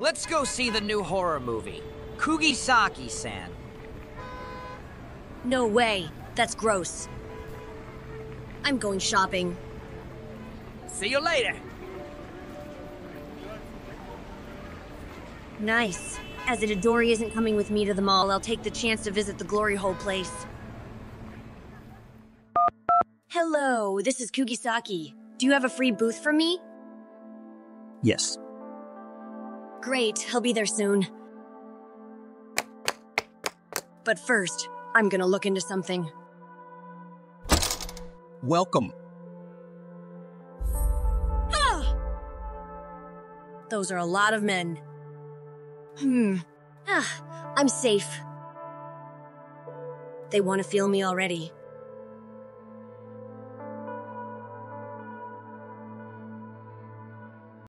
Let's go see the new horror movie, Kugisaki-san. No way. That's gross. I'm going shopping. See you later. Nice. As Itadori isn't coming with me to the mall, I'll take the chance to visit the glory hole place. Hello, this is Kugisaki. Do you have a free booth for me? Yes. Great, he'll be there soon. But first, I'm gonna look into something. Welcome. Ah! Those are a lot of men. Hmm. Ah, I'm safe. They want to feel me already.